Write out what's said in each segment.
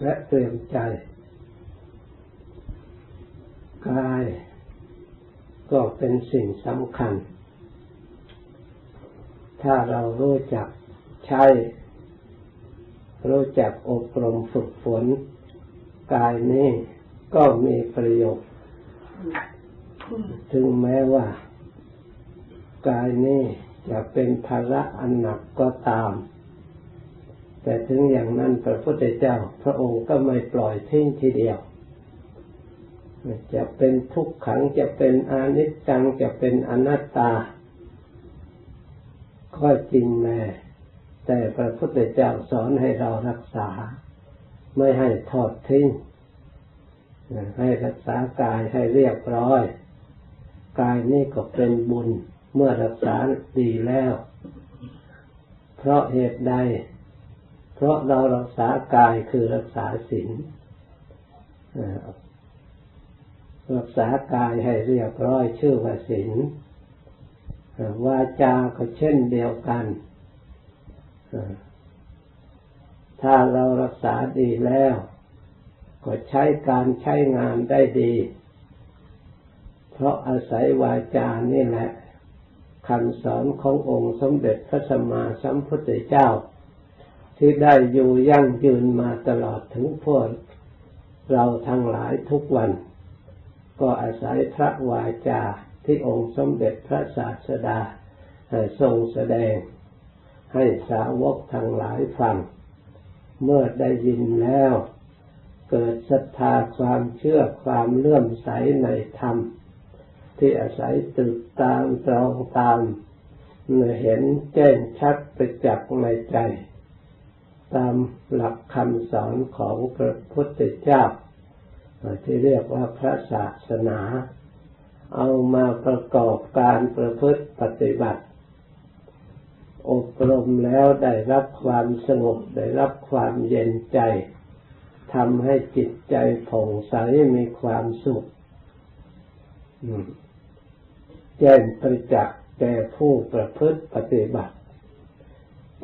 และเตรียมใจ กาย ก็เป็นสิ่งสำคัญ ถ้าเรารู้จักใช้ รู้จักอบรมฝึกฝน กายนี้ก็มีประโยชน์ ถึงแม้ว่า กายนี้จะเป็นภาระอันหนักก็ตาม แต่ถึงอย่างนั้นพระพุทธเจ้า พระองค์ก็ไม่ปล่อยทิ้งทีเดียว จะเป็นทุกขังจะเป็นอนิจจังจะเป็นอนัตตา ก็จริงแน่แต่พระพุทธเจ้าสอนให้เรารักษา ไม่ให้ทอดทิ้งให้รักษากายให้เรียบร้อย กายนี่ก็เป็นบุญเมื่อรักษาดีแล้ว เพราะเหตุใด เพราะเรารักษากายคือรักษาศีลรักษากายให้เรียบร้อยชื่อว่าศีลวาจาก็เช่นเดียวกันถ้าเรารักษาดีแล้ว ก็ใช้การใช้งานได้ดี เพราะอาศัยวาจานี่แหละคำสอนขององค์สมเด็จพระสัมมาสัมพุทธเจ้า ที่ได้อยู่ยั่งยืนมาตลอดถึงพวกเราทั้งหลายทุกวัน ก็อาศัยพระวาจาที่องค์สมเด็จพระศาสดาทรงแสดง ให้สาวกทั้งหลายฟัง เมื่อได้ยินแล้ว เกิดศรัทธาความเชื่อความเลื่อมใสในธรรม ที่อาศัยตึกตามตรองตามเห็นแจ้งชัดไปจักในใจ ตามหลักคำสอนของพระพุทธเจ้าที่เรียกว่าพระศาสนา เอามาประกอบการประพฤติปฏิบัติ อบรมแล้วได้รับความสงบได้รับความเย็นใจทำให้จิตใจผ่องใสมีความสุขแจ้งประจักษ์แก่ผู้ประพฤติปฏิบัติ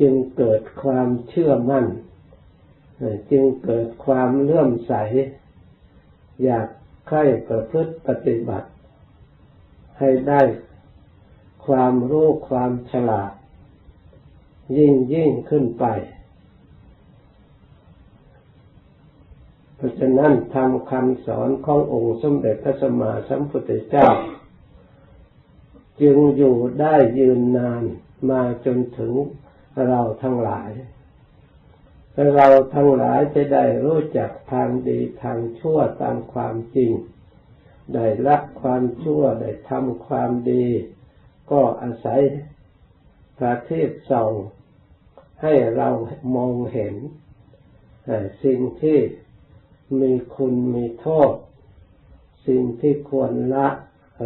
จึงเกิดความเชื่อมั่น จึงเกิดความเลื่อมใส อยากใคร่ประพฤติปฏิบัติ ให้ได้ความรู้ความฉลาด ยิ่งยิ่งขึ้นไป เพราะฉะนั้นทำคำสอนขององค์สมเด็จพระสัมมาสัมพุทธเจ้า จึงอยู่ได้ยืนนานมาจนถึง เราทั้งหลายเราทั้งหลายจะได้รู้จักทางดีทางชั่วตามความจริง ได้รับความชั่วได้ทำความดี ก็อาศัยพระเทศส่องให้เรามองเห็น สิ่งที่มีคุณมีโทษ สิ่งที่ควรละ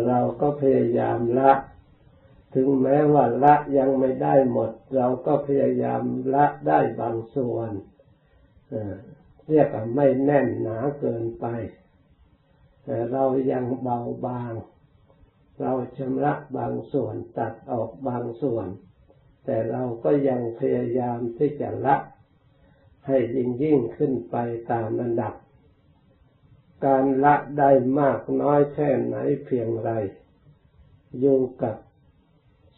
เราก็พยายามละ ถึงแม้ว่าละยังไม่ได้หมด เราก็พยายามละได้บางส่วนเรียกว่าไม่แน่นหนาเกินไป แต่เรายังเบาบาง เราชำระบางส่วนตัดออกบางส่วน แต่เราก็ยังพยายามที่จะละให้ยิ่งยิ่งขึ้นไปตามระดับ การละได้มากน้อยแค่ไหนเพียงไรอยู่กับ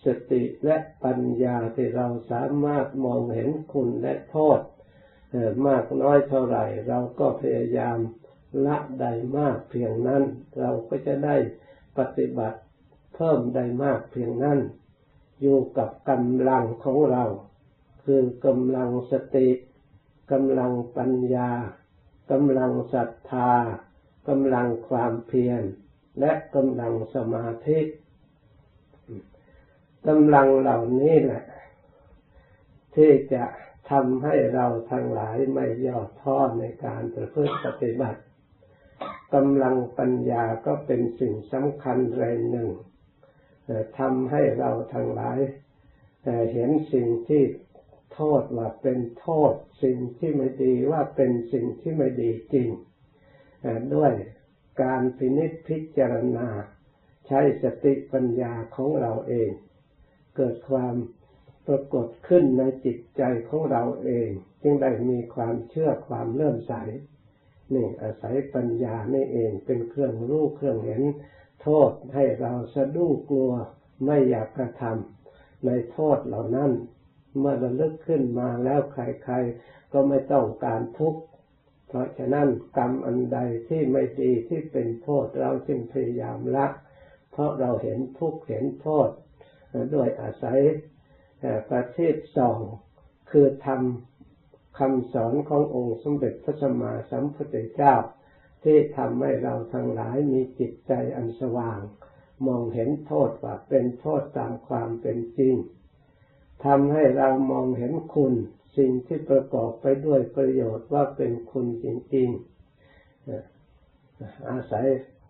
สติและปัญญาที่เราสามารถมองเห็นคุณและโทษมากน้อยเท่าไหร่ เราก็พยายามละได้มากเพียงนั้น เราก็จะได้ปฏิบัติเพิ่มได้มากเพียงนั้น อยู่กับกำลังของเรา คือกำลังสติกำลังปัญญากำลังศรัทธากำลังความเพียรและกำลังสมาธิ กำลังเหล่านี้แหละ ที่จะทำให้เราทั้งหลายไม่ย่อท้อในการประพฤติปฏิบัติกำลังปัญญาก็เป็นสิ่งสำคัญแรงหนึ่งทำให้เราทั้งหลายเห็นสิ่งที่โทษว่าเป็นโทษ สิ่งที่ไม่ดีว่าเป็นสิ่งที่ไม่ดีจริง ด้วยการพินิจพิจารณา ใช้สติปัญญาของเราเอง เกิดความปรากฏขึ้นในจิตใจของเราเอง จึงได้มีความเชื่อความเลื่อมใสนี่อาศัยปัญญานี่เองเป็นเครื่องรู้เครื่องเห็น โทษให้เราสะดุ้งกลัวไม่อยากกระทำในโทษเหล่านั้น เมื่อระลึกขึ้นมาแล้วใครๆก็ไม่ต้องการทุกข์เพราะฉะนั้นกรรมอันใดที่ไม่ดีที่เป็นโทษเราจึงพยายามละ เพราะเราเห็นทุกข์เห็นโทษ ด้วยอาศัยประเทศสองคือทำคำสอนขององค์สมเด็จพระสัมมาสัมพุทธเจ้า ที่ทำให้เราทั้งหลายมีจิตใจอันสว่าง มองเห็นโทษว่าเป็นโทษตามความเป็นจริงทำให้เรามองเห็นคุณ สิ่งที่ประกอบไปด้วยประโยชน์ว่าเป็นคุณจริงๆอาศัย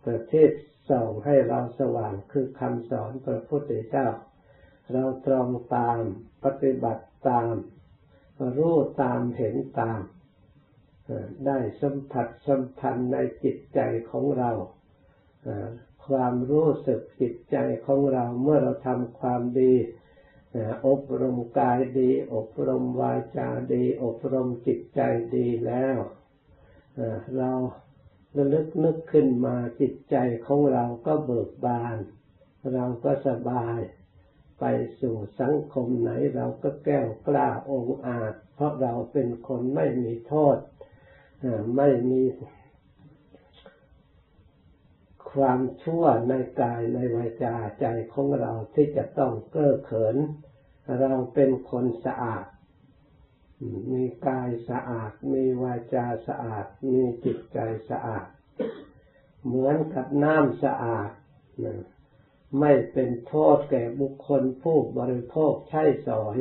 ประเทศส่องให้เราสว่างคือคำสอนพระพุทธเจ้า เราตรองตามปฏิบัติตาม รู้ตามเห็นตาม ได้สัมผัสสัมพันธ์ในจิตใจของเรา ความรู้สึกจิตใจของเราเมื่อเราทำความดีอบรมกายดี อบรมวาจาดี อบรมจิตใจดีแล้วเราระลึกนึกขึ้นมาจิตใจของเราก็เบิกบาน เราก็สบาย ไปสู่สังคมไหนเราก็แก้วกล้าองอาจ เพราะเราเป็นคนไม่มีโทษไม่มีความชั่วในกายในวาจาใจของเราที่จะต้องเก้อเขิน เราเป็นคนสะอาด มีกายสะอาด มีวาจาสะอาด มีจิตใจสะอาด เหมือนกับน้ำสะอาด ไม่เป็นโทษแก่บุคคลผู้บริโภคใช้สอย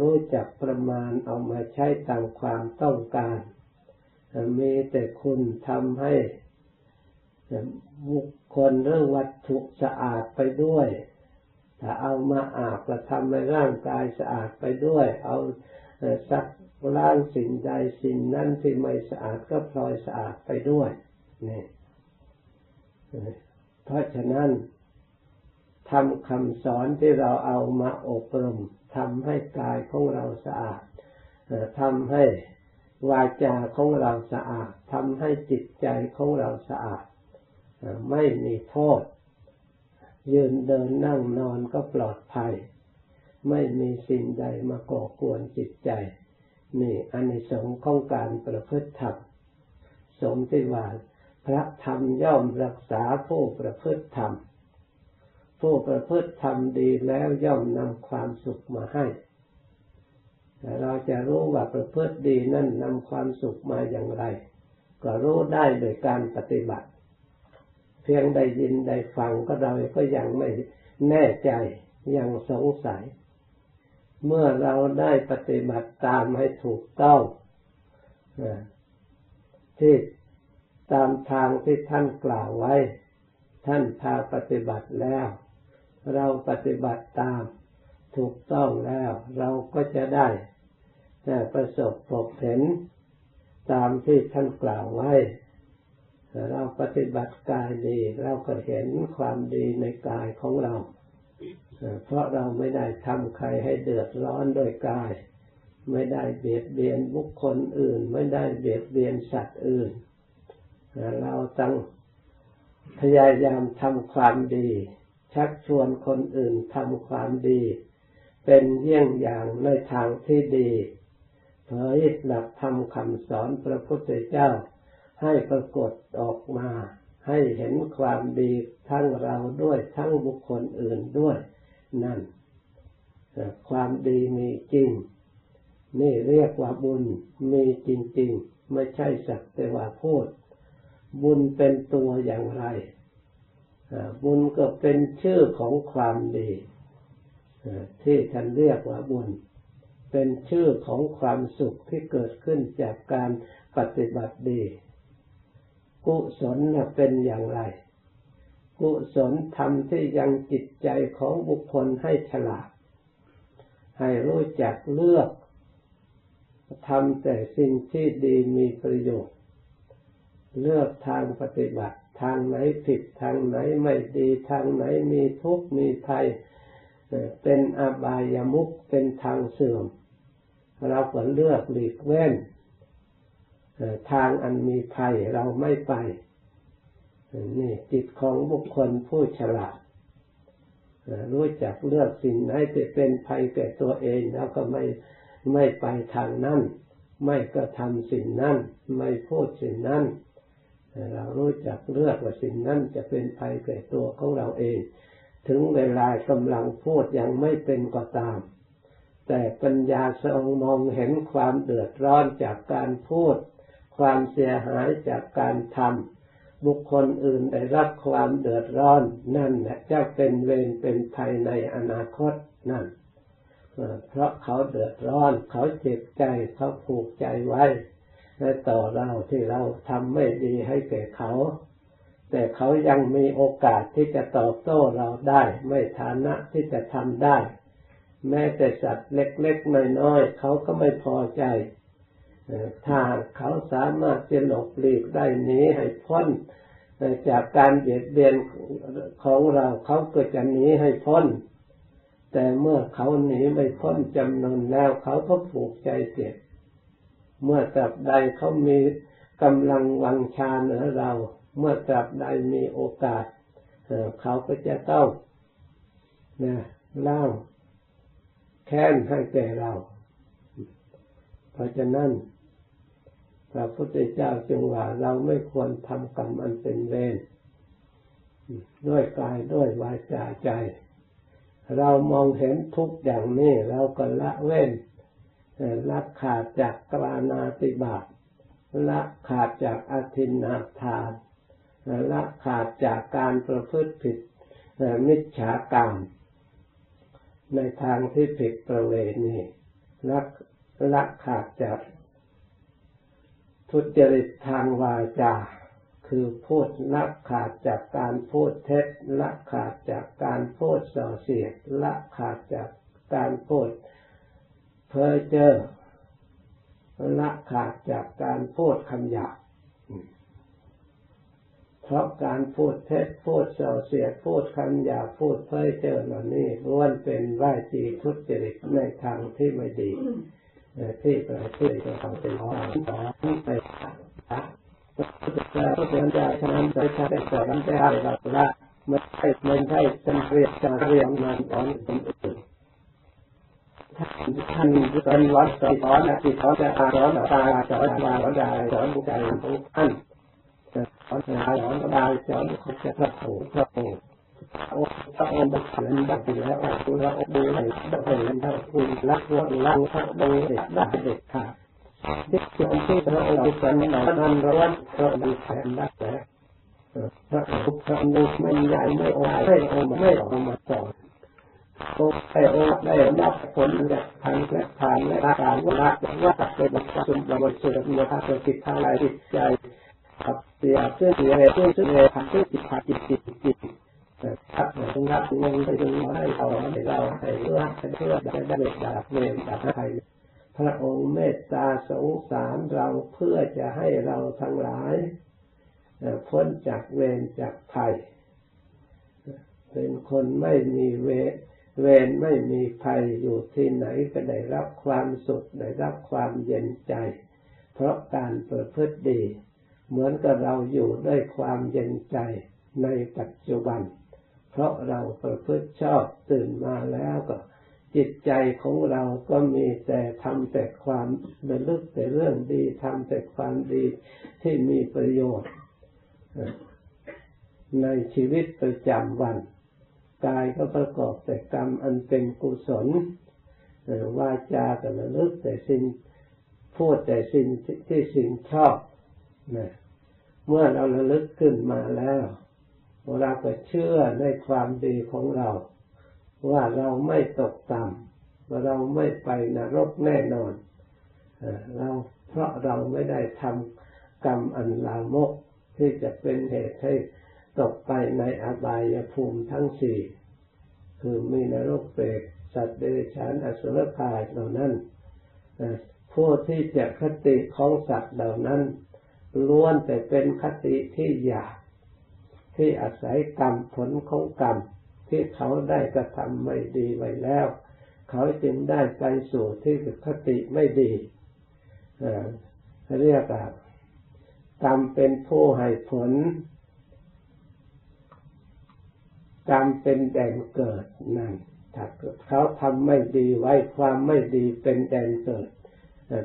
รู้จักประมาณเอามาใช้ตามความต้องการ มีแต่คุณทำให้บุคคลหรือวัตถุสะอาดไปด้วย ถ้าเอามาอาบก็ทำให้ร่างกายสะอาดไปด้วย เอาสักล้างสิ่งใดสิ่งนั้นที่ไม่สะอาดก็พลอยสะอาดไปด้วยนี่เพราะฉะนั้น ทำคำสอนที่เราเอามาอบรมทำให้กายของเราสะอาดทำให้วาจาของเราสะอาดทำให้จิตใจของเราสะอาด ไม่มีโทษ ยืนเดินนั่งนอนก็ปลอดภัย ไม่มีสิ่งใดมาก่อกวนจิตใจ นี่อันในสงของการประพฤติธรรมสมที่ว่าพระธรรมย่อมรักษาผู้ประพฤติธรรม ผู้ประพฤติทำดีแล้วย่อมนำความสุขมาให้แต่เราจะรู้ว่าประพฤติดีนั่นนำความสุขมาอย่างไร ก็รู้ได้โดยการปฏิบัติ เพียงได้ยินได้ฟังก็เราก็ยังไม่แน่ใจยังสงสัย เมื่อเราได้ปฏิบัติตามให้ถูกต้องที่ตามทางที่ท่านกล่าวไว้ ท่านพาปฏิบัติแล้ว เราปฏิบัติตามถูกต้องแล้ว เราก็จะได้ประสบพบเห็นตามที่ท่านกล่าวไว้ เราปฏิบัติกายดี เราก็เห็นความดีในกายของเรา เพราะเราไม่ได้ทำใครให้เดือดร้อนโดยกาย ไม่ได้เบียดเบียนบุคคลอื่น ไม่ได้เบียดเบียนสัตว์อื่น เราตั้งพยายามทำความดี ชักชวนคนอื่นทำความดี เป็นเยี่ยงอย่างในทางที่ดีเผยหลักธรรมคำสอนพระพุทธเจ้า ให้ปรากฏออกมา ให้เห็นความดีทั้งเราด้วยทั้งบุคคลอื่นด้วย นั่นความดีมีจริง นี่เรียกว่าบุญมีจริง ๆ ไม่ใช่สักแต่ว่าพูด บุญเป็นตัวอย่างไร บุญก็เป็นชื่อของความดีที่ท่านเรียกว่าบุญ เป็นชื่อของความสุขที่เกิดขึ้นจากการปฏิบัติดี กุศลเป็นอย่างไร กุศลธรรมที่ยังจิตใจของบุคคลให้ฉลาด ให้รู้จักเลือกทำแต่สิ่งที่ดีมีประโยชน์ เลือกทางปฏิบัติ ทางไหนผิดทางไหนไม่ดีทางไหนมีทุกข์มีภัยเป็นอบายามุขเป็นทางเสื่อม เราก็เลือกหลีกเว้นทางอันมีภัยเราไม่ไปนี่จิตของบุคคลผู้ฉลาดรู้จักเลือกสิ่งไหนจะเป็นภัยแก่ตัวเองแล้วก็ไม่ไม่ไปทางนั้น ไม่กระทำสิ่งนั้น ไม่พูดสิ่งนั้น เรารู้จักเลือกว่าสิ่งนั้นจะเป็นภัยแก่ตัวของเราเอง ถึงเวลากำลังพูดยังไม่เป็นก็ตาม แต่ปัญญาทรงมองเห็นความเดือดร้อนจากการพูด ความเสียหายจากการทำบุคคลอื่นได้รับความเดือดร้อน นั่นแหละจะเป็นเวรเป็นภัยในอนาคตนั่นเพราะเขาเดือดร้อน เขาเจ็บใจ เขาผูกใจไว้ ต่อเราที่เราทำไม่ดีให้แก่เขา แต่เขายังมีโอกาสที่จะตอบโต้เราได้ ไม่ฐานะที่จะทำได้ แม้แต่สัตว์เล็กๆน้อยๆเขาก็ไม่พอใจถ้าเขาสามารถจะหลบหลีกได้นี้ให้พ้นจากการเบียดเบียนของเราเขาก็จะหนีให้พ้น แต่เมื่อเขาหนีไม่พ้นจำนวนแล้วเขาก็ผูกใจเจ็บ เมื่อตราบใดเขามีกำลังวังชาเหนือเรา เมื่อตราบใดมีโอกาสเขาก็จะต้องนะเล่าแค้นให้แก่เรา เพราะฉะนั้นพระพุทธเจ้าจึงว่าเราไม่ควรทำกรรมอันเป็นเวรด้วยกายด้วยวาจาใจ เรามองเห็นทุกอย่างนี้เราก็ละเว้น ละขาดจากกลานาติบาตละขาดจากอธินาทานละขาดจากการประพฤติผิดมิจฉากรรม ในทางที่ผิดประเวณีละละขาดจากทุจริตทางวาจา คือพูดละขาดจากการพูดเท็จละขาดจากการพูดส่อเสียดละขาดจากการพูด เพอเจอละขาดจากการพูดคำหยาบเพราะการพูดเท็จพูดเส่าเสียพูดคำหยาพูดเพ้อเจ้อเหล่านี้ล้วนเป็นไหวจีทุจริตในทางที่ไม่ดีที่ประเทศจะทำเป็นของที่ไปแต่ก็เป็นใจฉะนั้นใจชาติแต่นั้นได้รับละไม่ใช่ไม่ใช่จำเรียกจำเรียงมันสอนคนอื่น ท่านท่านเป็นวัดสอนนะที่สอนจะสอนตาสอนวาสอนใจสอนใจของท่านสอนตาสอนตาสอนเขาจะพระโอพระโอโอ้พระองค์บังเกิดบังเกิดแล้วคุณเราดูให้บังเกิดแล้วคุณรักรักรักพระองค์เด็ดได้เด็ดขาดที่ส่วนที่พระองค์เป็นหนาท่านร้อนพระองค์แสนได้แล้วพระองค์พระองค์ไม่ใหญ่ไม่โอ้ไม่โอ้ไม่ออกมาสอน โอ้ไอโอได้รับผลจากทางและทานและอาการว่าว่าเป็นสุนทรบริสุทธิ์มีพระสติทางไรจิตใจขับเสียเพื่อเสียเพื่อเสียผักเพื่อจิตผักจิตจิตจิตครับถึงรับเงินไปถึงให้เราให้เราให้เพื่อให้เพื่อได้ได้ดาบเมตตาใครพระองค์เมตตาสงสารเราเพื่อจะให้เราทั้งหลายพ้นจากเวรจากภัยเป็นคนไม่มีเวร เวรไม่มีภัยอยู่ที่ไหนก็ได้รับความสุขได้รับความเย็นใจ เพราะการประพฤติดี เหมือนกับเราอยู่ด้วยความเย็นใจในปัจจุบัน เพราะเราประพฤติชอบตื่นมาแล้วก็ จิตใจของเราก็มีแต่ทำแต่ความระลึกแต่เรื่องดีทำแต่ความดีที่มีประโยชน์ ในชีวิตประจำวัน กายก็ประกอบแต่กรรมอันเป็นกุศลวาจาก็ระลึกแต่สิ่งพูดแต่สิ่งที่สิ่งชอบนะเมื่อเราระลึกขึ้นมาแล้วเราก็เชื่อในความดีของเรา ว่าเราไม่ตกต่ำว่าเราไม่ไปนรกแน่นอนเราเพราะเราไม่ได้ทำกรรมอันลามกที่จะเป็นเหตุให้ ตกไปในอบายภูมิทั้งสี่คือมีนรกเปรตสัตว์เดรัจฉานอสุรกายเหล่านั้นผู้ที่จะคติของสัตว์เหล่านั้น ล้วนแต่เป็นคติที่หยาบที่อาศัยกรรมผลของกรรม ที่เขาได้กระทำไม่ดีไว้แล้ว เขาจึงได้ไปสู่ที่คติไม่ดีเรียกว่ากรรมเป็นผู้ให้ผล กรรมเป็นแดนเกิดนั่นถ้าเขาทำไม่ดีไว้ความไม่ดีเป็นแดนเกิด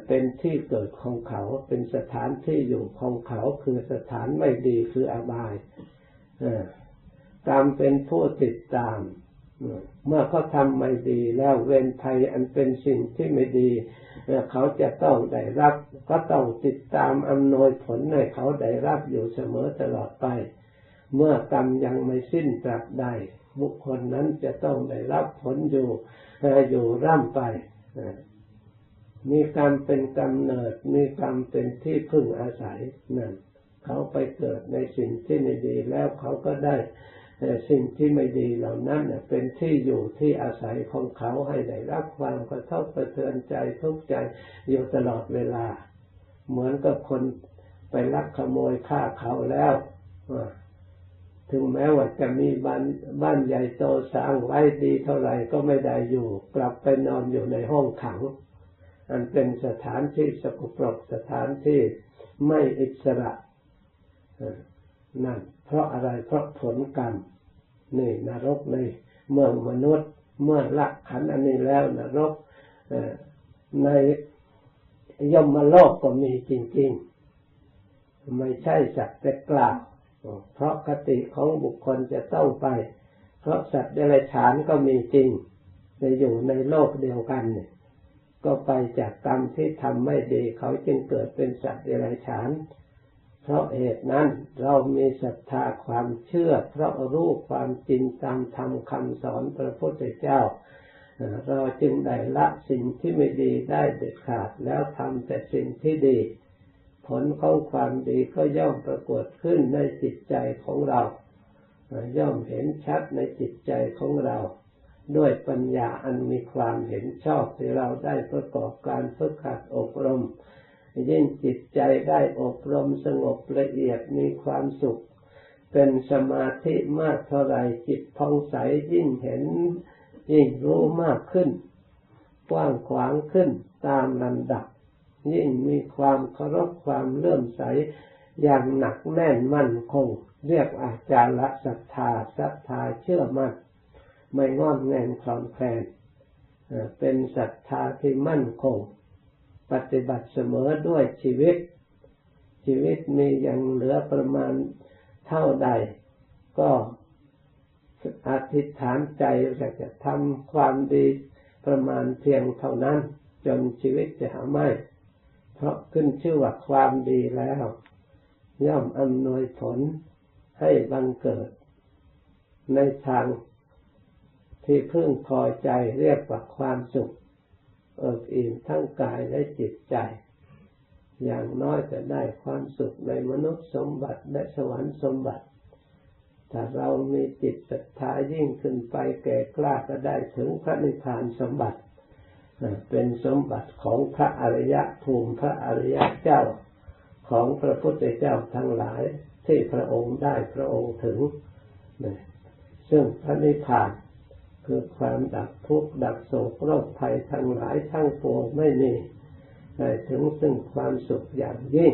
เป็นที่เกิดของเขาเป็นสถานที่อยู่ของเขาคือสถานไม่ดีคืออบายกรรมเป็นผู้ติดตาม เมื่อเขาทำไม่ดีแล้วเวรภัยอันเป็นสิ่งที่ไม่ดีเขาจะต้องได้รับ ก็ต้องติดตามอำนวยผลให้เขาได้รับอยู่เสมอตลอดไป เมื่อกรรมยังไม่สิ้นตรัสใด บุคคลนั้นจะต้องได้รับผลอยู่อยู่ร่ำไป มีกรรมเป็นกำเนิด มีกรรมเป็นที่พึ่งอาศัยนั่นเขาไปเกิดในสิ่งที่ไม่ดีแล้วเขาก็ได้สิ่งที่ไม่ดีเหล่านั้นเป็นที่อยู่ที่อาศัยของเขาให้ได้รับความกระทบกระเทือนใจทุกข์ใจอยู่ตลอดเวลา เหมือนกับคนไปลักขโมยฆ่าเขาแล้ว ถึงแม้ว่าจะมีบ้านบ้านใหญ่โตสร้างไว้ดีเท่าไหร่ก็ไม่ได้อยู่ กลับไปนอนอยู่ในห้องขัง อันเป็นสถานที่สกปรกสถานที่ไม่อิสระนั่นเพราะอะไรเพราะผลกรรมนี่นรกในเมืองมนุษย์ เมื่อละขันอันนี้แล้วนรกในยมโลกก็มีจริง ๆ ไม่ใช่สักแต่กล่าว เพราะคติของบุคคลจะต้องไป เพราะสัตว์เดรัจฉานก็มีจริงจะอยู่ในโลกเดียวกันเนี่ยก็ไปจากกรรมที่ทำไม่ดีเขาจึงเกิดเป็นสัตว์เดรัจฉาน เพราะเหตุนั้นเรามีศรัทธาความเชื่อ เพราะรู้ความจริงตามธรรมคำสอนพระพุทธเจ้า เราจึงได้ละสิ่งที่ไม่ดีได้เด็ดขาดแล้วทำแต่สิ่งที่ดี ผลของความดีก็ย่อมปรากฏขึ้นในจิตใจของเรา ย่อมเห็นชัดในจิตใจของเรา ด้วยปัญญาอันมีความเห็นชอบที่เราได้ประกอบการฝึกหัดอบรมยิ่งจิตใจได้อบรมสงบละเอียดมีความสุข เป็นสมาธิมากเท่าไรจิตพองใสยิ่งเห็น ยิ่งรู้มากขึ้น กว้างขวางขึ้นตามลำดับ ยิ่งมีความเคารพความเลื่อมใสอย่างหนักแน่นมั่นคง เรียกอาจารย์ละศรัทธาศรัทธาเชื่อมั่นไม่งอนแงนคลอนแคลนเป็นศรัทธาที่มั่นคง ปฏิบัติเสมอด้วยชีวิต ชีวิตมีอย่างเหลือประมาณเท่าใด ก็อธิษฐานใจอยากจะทำความดีประมาณเพียงเท่านั้น จนชีวิตจะหาไม่ เพราะขึ้นชื่อว่าความดีแล้ว ย่อมอำนวยผลให้บังเกิด ในทางที่พึ่งพอใจเรียกว่าความสุขเอิบอิ่มทั้งกายและจิตใจ อย่างน้อยจะได้ความสุขในมนุษย์สมบัติและสวรรค์สมบัติ ถ้าเรามีจิตศรัทธายิ่งขึ้นไปแก่กล้าก็ได้ถึงพระนิพพานสมบัติ เป็นสมบัติของพระอริยะภูมิพระอริยะเจ้าของพระพุทธเจ้าทั้งหลายที่พระองค์ได้พระองค์ถึง ซึ่งพระนิพพานคือความดับทุกข์ดับโศกโรคภัยทั้งหลายทั้งปวงไม่มีได้ถึงซึ่งความสุขอย่างยิ่ง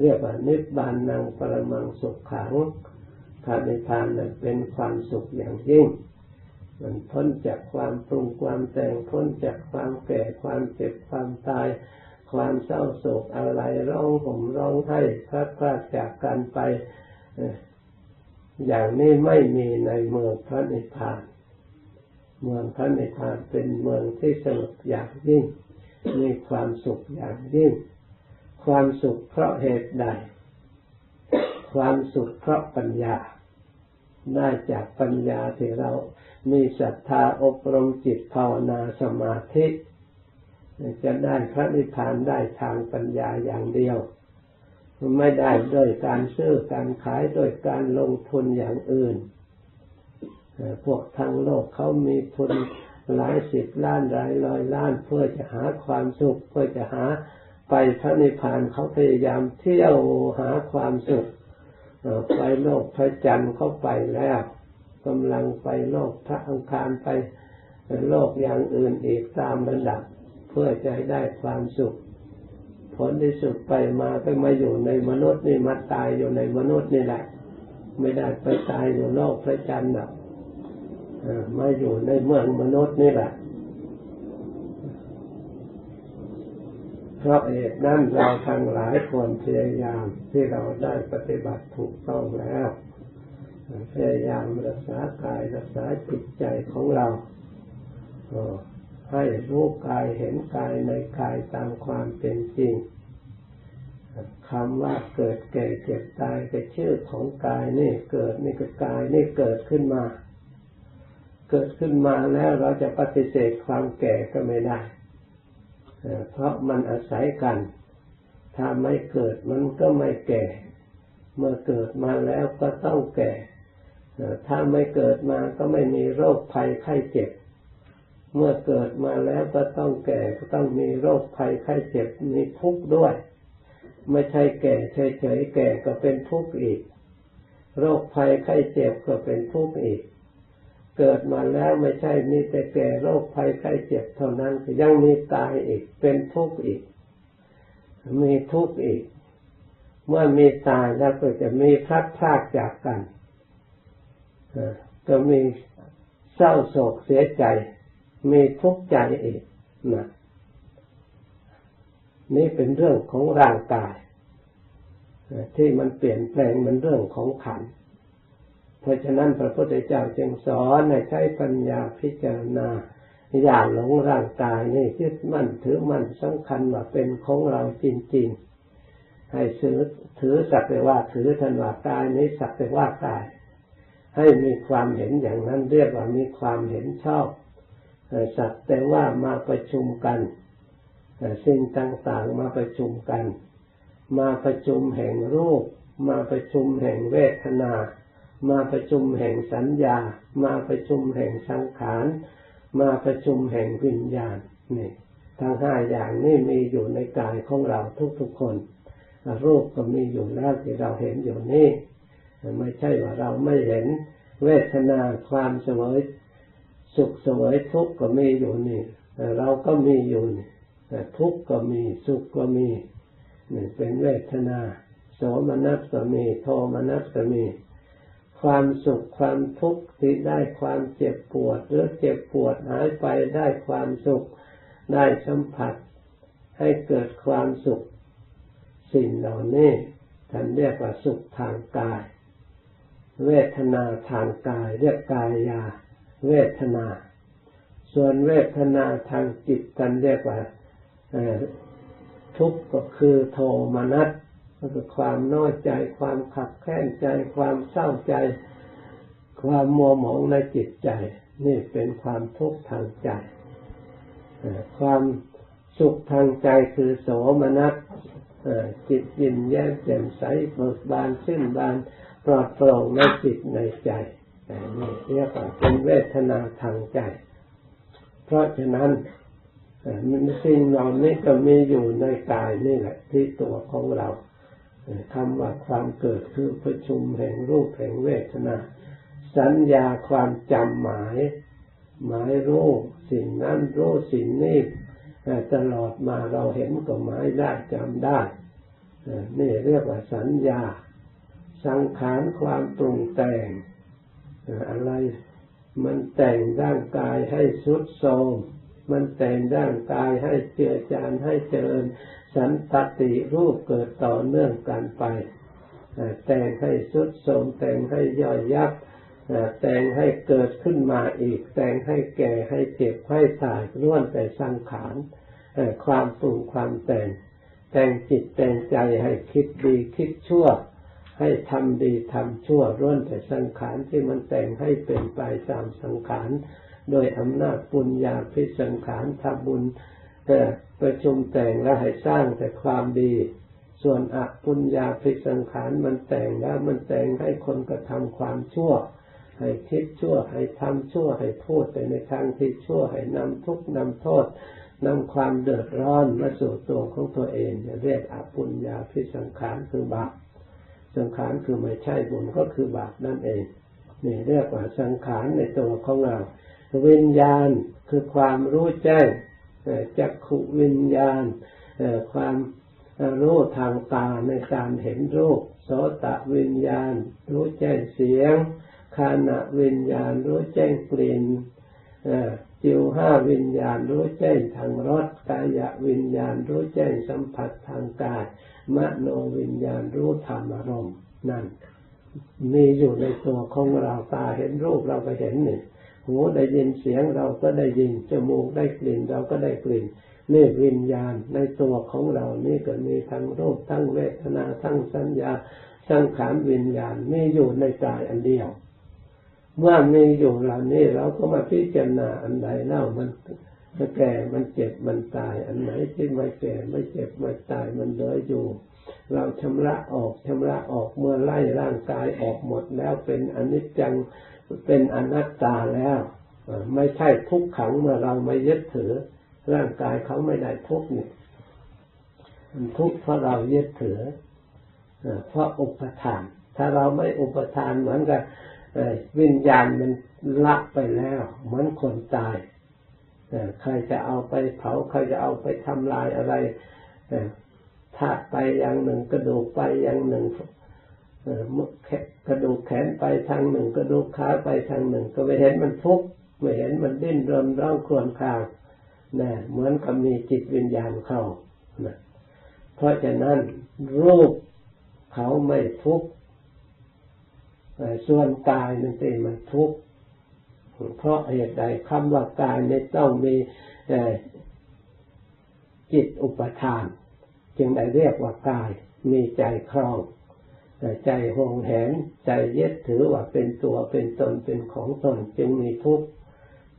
เรียกว่านิพพานังปรมังสุขขังพระนิพพานนั้นเป็นความสุขอย่างยิ่ง มันพ้นจากความปรุงความแต่งพ้นจากความแก่ความเจ็บความตาย ความเศร้าโศกอะไรร้องห่มร้องไห้พลัดพรากจากกันไป อย่างนี้ไม่มีในเมืองพระนิพพาน เมืองพระนิพพานเป็นเมืองที่สงบอย่างยิ่ง มีความสุขอย่างยิ่ง ความสุขเพราะเหตุใด ความสุขเพราะปัญญาได้จากปัญญาที่เรา มีศรัทธาอบรมจิตภาวนาสมาธิจะได้พระนิพพานได้ทางปัญญาอย่างเดียวไม่ได้โดยการซื้อการขายโดยการลงทุนอย่างอื่น พวกทางโลกเขามีทุนหลายสิบล้านหลายร้อยล้านเพื่อจะหาความสุขเพื่อจะหาไปพระนิพพานเขาพยายามเที่ยวหาความสุขไปโลกพระจันทร์เขาไปแล้ว กำลังไปโลกพระอังคารไปโลกอย่างอื่นอีกตามระดับ เพื่อจะให้ได้ความสุข ผลที่สุดไปมาก็มาอยู่ในมนุษย์นี่มาตายอยู่ในมนุษย์นี่แหละ ไม่ได้ไปตายอยู่โลกพระจันทร์หรอกมาอยู่ในเมืองมนุษย์นี่แหละเพราะเหตุนั้นเราทั้งหลายควรพยายามที่เราได้ปฏิบัติถูกต้องแล้ว พยายามรักษากายรักษาจิตใจของเราให้รู้กายเห็นกายในกายตามความเป็นจริงคำว่าเกิดแก่เจ็บตายก็ชื่อของกายนี่เกิดนี่ก็กายนี่เกิดขึ้นมา เกิดขึ้นมาแล้วเราจะปฏิเสธความแก่ก็ไม่ได้ เพราะมันอาศัยกัน ถ้าไม่เกิดมันก็ไม่แก่ เมื่อเกิดมาแล้วก็ต้องแก่ ถ้าไม่เกิดมาก็ไม่มีโรคภัยไข้เจ็บ เมื่อเกิดมาแล้วก็ต้องแก่ก็ต้องมีโรคภัยไข้เจ็บมีทุกข์ด้วย ไม่ใช่แก่เฉยๆแก่ก็เป็นทุกข์อีก โรคภัยไข้เจ็บก็เป็นทุกข์อีก เกิดมาแล้วไม่ใช่มีแต่แก่โรคภัยไข้เจ็บเท่านั้นยังมีตายอีก เป็นทุกข์อีก มีทุกข์อีก เมื่อมีตายแล้วก็จะมีพลัดพรากจากกัน ก็มีเศร้าโศกเสียใจ มีทุกข์ใจอีกนะนี่เป็นเรื่องของร่างกาย ที่มันเปลี่ยนแปลงมันเรื่องของขัน เพราะฉะนั้นพระพุทธเจ้าจึงสอนให้ใช้ปัญญาพิจารณาอย่าหลงร่างกายนี่ยึดมั่นถือมั่นสำคัญว่าเป็นของเราจริง ๆ ให้ถือถือสักแต่ว่าถือทันว่ากายนี้สักแต่ว่ากาย ให้มีความเห็นอย่างนั้นเรียกว่ามีความเห็นชอบสักแต่ว่ามาประชุมกันสิ่งต่างๆมาประชุมกัน มาประชุมแห่งรูป มาประชุมแห่งเวทนา มาประชุมแห่งสัญญา มาประชุมแห่งสังขาร มาประชุมแห่งวิญญาณนี่ทั้งห้าอย่างนี้มีอยู่ในกายของเราทุกๆคน รูปก็มีอยู่แล้วที่เราเห็นอยู่นี่ ไม่ใช่ว่าเราไม่เห็นเวทนาความเสวยสุขเสวยทุกข์ก็มีอยู่นี่เราก็มีอยู่นี่ทุกข์ก็มีสุขก็มีนี่เป็นเวทนา โสมนัสก็มีโทมนัสก็มี ความสุขความทุกข์ที่ได้ความเจ็บปวด หรือเจ็บปวดหายไปได้ความสุขได้สัมผัส ให้เกิดความสุข สิ่งเหล่านี้ท่านเรียกว่าสุขทางกาย เวทนาทางกายเรียกกายาเวทนา ส่วนเวทนาทางจิตท่านเรียกว่าทุกข์ก็คือโทมนัสก็คือความน้อยใจ ความขับแค้นใจ ความเศร้าใจ ความมัวหมองในจิตใจ นี่เป็นความทุกข์ทางใจ ความสุขทางใจคือโสมนัสจิตยินแย้มแจ่มใสเบิกบานสิ้นบาน ปลอดโปร่งในจิตในใจนี่เรียกว่าเป็นเวทนาทางใจ เพราะฉะนั้นสิ่งเหล่านี้ก็มีอยู่ในกายนี่แหละ ที่ตัวของเราคำว่าความเกิดคือประชุมแห่งรูปแห่งเวทนา สัญญาความจำหมาย หมายรู้สิ่งนั้นรู้สิ่งนี้ตลอดมาเราเห็นก็หมายได้จำได้นี่เรียกว่าสัญญา สังขารความปรุงแต่งอะไรมันแต่งร่างกายให้สุดโทรมมันแต่งร่างกายให้เจือจานให้เจริญสันตติรูปเกิดต่อเนื่องกันไป แต่งให้สุดโทมแต่งให้ย่อยยับแต่งให้เกิดขึ้นมาอีก แต่งให้แก่ให้เจ็บให้ตายล้วนแต่สังขารความปรุงความแต่ง แต่งจิตแต่งใจให้คิดดีคิดชั่ว ให้ทำดีทำชั่วล้วนแต่สังขารที่มันแต่งให้เป็นไปตามสังขาร โดยอำนาจปุญญาพิสังขารทำบุญแต่ประชุมแต่งแล้วให้สร้างแต่ความดี ส่วนอปุญญาพิสังขารมันแต่งแล้วมันแต่งให้คนกระทำความชั่ว ให้คิดชั่ว ให้ทำชั่ว ให้พูดไปในทางที่ชั่ว ให้นำทุกข์นำโทษนำความเดือดร้อนมาสู่ตัวของตัวเองเรียกอปุญญาพิสังขารคือบาป สังขารคือไม่ใช่บุญก็คือบาปนั่นเองนี่เรียกว่าสังขารในตัวของเราวิญญาณคือความรู้แจ้งจักขุวิญญาณความรู้ทางตาในการเห็นรูปโสตะวิญญาณ รู้แจ้งเสียงคานะวิญญาณ รู้แจ้งกลิ่น จิวห้าวิญญาณรู้แจ้งทางรสกายวิญญาณรู้แจ้งสัมผัสทางกายมโนวิญญาณรู้ธรรมอารมณ์นั่นมีอยู่ในตัวของเราตาเห็นรูปเราก็เห็นหนี่งหูได้ยินเสียงเราก็ได้ยินจมูกได้กลิ่นเราก็ได้กลิ่นนี่วิญญาณในตัวของเรานี่ก็มีทั้งรูปทั้งเวทนาทั้งสัญญา สังขารวิญญาณมีอยู่ในกายอันเดียว เมื่อมีอยู่เหล่านี้เราก็มาพิจารณาอันใดเล่ามันแก่ มันเจ็บ มันตาย อันไหนที่ไม่แก่ ไม่เจ็บ ไม่ตาย มันเหลืออยู่ เราชำระออกชำระออกเมื่อไล่ร่างกายออกหมดแล้วเป็นอนิจจัง เป็นอนัตตาแล้ว ไม่ใช่ทุกขังเมื่อเราไม่ยึดถือ ร่างกายเขาไม่ได้ทุกข์นี่มันทุกข์เพราะเรายึดถือ เพราะอุปทาน ถ้าเราไม่อุปทานเหมือนกับ วิญญาณมันละไปแล้วเหมือนคนตายใครจะเอาไปเผาใครจะเอาไปทำลายอะไรธาตุไปอย่างหนึ่งกระดูกไปอย่างหนึ่งกระดูกแขนไปทางหนึ่ง กระดูกขาไปทางหนึ่ง ก็ไม่เห็นมันทุกข์ไม่เห็นมันดิ้นรนร้องครวญครางนะเหมือนกับมีจิตวิญญาณเข้านะเพราะฉะนั้นรูปเขาไม่ทุกข์ ส่วนกายนั่นเองมันทุกข์เพราะเหตุใดคำว่ากายนี่ต้องมีจิตอุปทาน จึงได้เรียกว่ากาย มีใจครองใจหงแหนใจยึดถือว่าเป็นตัวเป็นตนเป็นของตนจึงมีทุกข์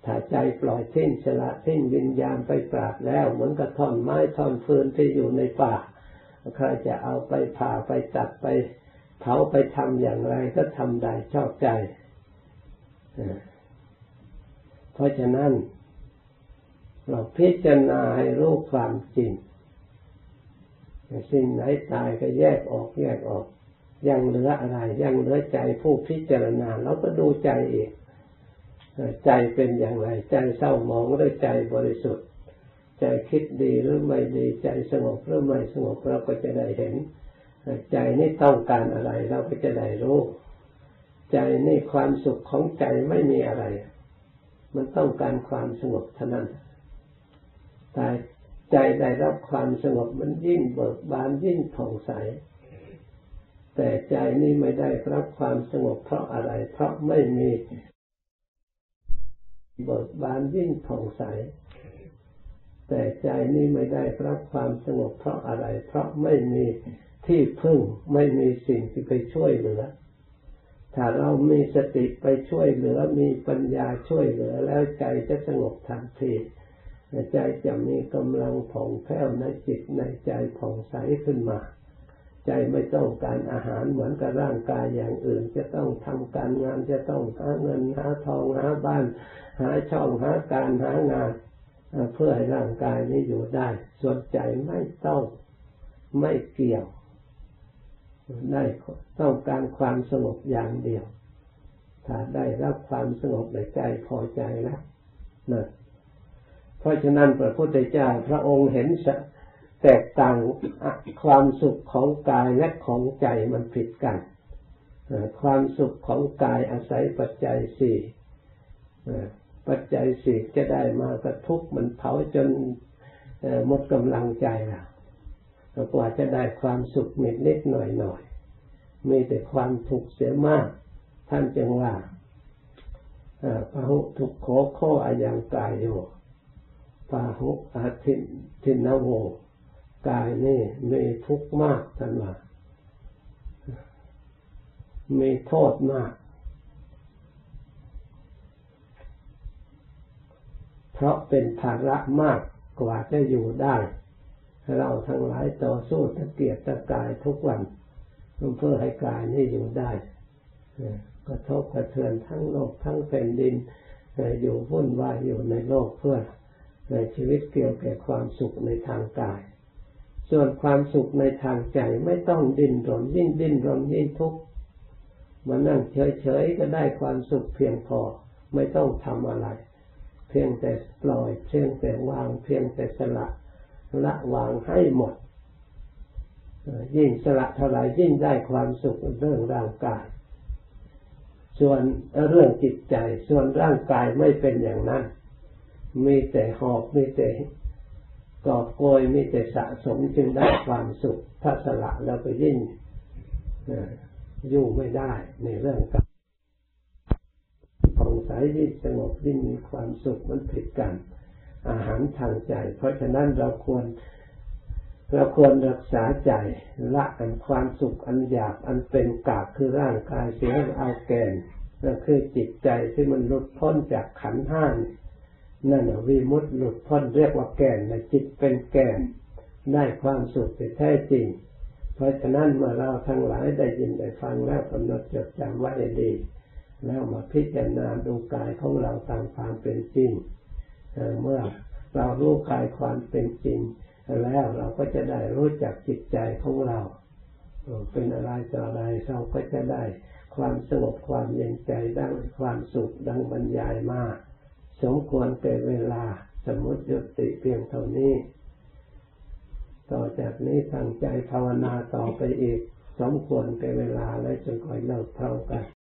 ถ้าใจปล่อยทิ้งสละทิ้งวิญญาณไปปราดแล้ว เหมือนกับท่อนไม้ท่อนฟืนที่อยู่ในป่าใครจะเอาไปผ่าไปตัดไป เผาไปทำอย่างไรก็ทำได้ชอบใจ เพราะฉะนั้น เราพิจารณาให้รู้ความจริงสิ่งไหนตายก็แยกออกแยกออก ยังเหลืออะไร ยังเหลือใจผู้พิจารณาเราก็ดูใจเองใจเป็นอย่างไร ใจเศร้าหมองหรือใจบริสุทธิ์ ใจคิดดีหรือไม่ดี ใจสงบหรือไม่สงบเราก็จะได้เห็น ใจนี่ต้องการอะไร เราก็จะได้รู้ ใจนี่ความสุขของใจไม่มีอะไร มันต้องการความสงบเท่านั้นแต่ใจได้รับความสงบมันยิ่งเบิกบานยิ่งผ่องใส แต่ใจนี่ไม่ได้รับความสงบเพราะอะไร เพราะไม่มีเบิกบานยิ่งผ่องใส แต่ใจนี้ไม่ได้รับความสงบเพราะอะไร เพราะไม่มี ที่พึ่งไม่มีสิ่งที่ไปช่วยเหลือ ถ้าเรามีสติไปช่วยเหลือ มีปัญญาช่วยเหลือแล้วใจจะสงบทันทีใจจะมีกำลังผ่องแผ้วในจิตในใจผ่องใสขึ้นมา ใจไม่ต้องการอาหารเหมือนกับร่างกายอย่างอื่น จะต้องทำการงานจะต้องหาเงินหาทองหาบ้าน หาช่องหาการหางานเพื่อให้ร่างกายนี้อยู่ได้ ส่วนใจไม่ต้องไม่เกี่ยว ได้ต้องการความสงบอย่างเดียว ถ้าได้รับความสงบในใจพอใจแล้วนะเพราะฉะนั้นพระพุทธเจ้าพระองค์เห็นแตกต่างความสุขของกายและของใจมันผิดกัน ความสุขของกายอาศัยปัจจัยสี่ปัจจัยสี่จะได้มาก็ทุกมันเผาจนหมดกำลังใจแล้ว กว่าจะได้ความสุขนิดนิดหน่อยหน่อยมีแต่ความทุกข์เสียมาก ท่านจึงว่าพาหุทุกโขโคอายังกายโยพาหุอาทินทินนโวกายนี่มีทุกข์มากท่านว่ามีโทษมาก เพราะเป็นภาระมากกว่าจะอยู่ได้ เราทั้งหลายต่อสู้ตะเกียบตะกายทุกวันเพื่อให้กายนี้อยู่ได้กระทบกระเทือนทั้งโลกทั้งแผ่นดินอยู่วุ่นวายอยู่ในโลกเพื่อในชีวิตเกี่ยวกับความสุขในทางกาย ส่วนความสุขในทางใจไม่ต้องดิ้นรนยิ่งดิ้นรนยิ่งทุกข์มานั่งเฉยๆก็ได้ความสุขเพียงพอไม่ต้องทำอะไร เพียงแต่ปล่อยเพียงแต่วางเพียงแต่สละ ละวางให้หมด ยิ่งสละเท่าไหร่ยิ่งได้ความสุขเรื่องร่างกาย ส่วนเรื่องจิตใจ ส่วนร่างกายไม่เป็นอย่างนั้น มีแต่หอบมีแต่กอบโกยมีแต่สะสมจึงได้ความสุข ถ้าสละแล้วก็ยิ่งอยู่ไม่ได้ในเรื่องการผ่องใสยิ่งสงบยิ่งมีความสุขมันผิดกัน อาหารทางใจ เพราะฉะนั้นเราควรเราควรรักษาใจละอันความสุขอันอยากอันเป็นกากคือร่างกายเสียเอาแกนนั่นคือจิตใจที่มันหลุดพ้นจากขันห้านนั่นวิมุตติหลุดพ้นเรียกว่าแกนนะจิตเป็นแกนได้ความสุขที่แท้จริง เพราะฉะนั้นเมื่อเราทั้งหลายได้ยินได้ฟังแล้วกำหนดจดจำไว้ดี แล้วมาพิจารณาดูกายของเราตามความเป็นจริง เมื่อเรารู้กายความเป็นจริง แล้วเราก็จะได้รู้จักจิตใจของเรา เป็นอะไรต่ออะไรเราก็จะได้ความสงบความเย็นใจดังความสุขดังบรรยายมาสมควรแก่เวลาสมมติยุติเพียงเท่านี้ ต่อจากนี้ตั้งใจภาวนาต่อไปอีก สมควรแก่เวลาและจงคอยเลิกพร้อมกัน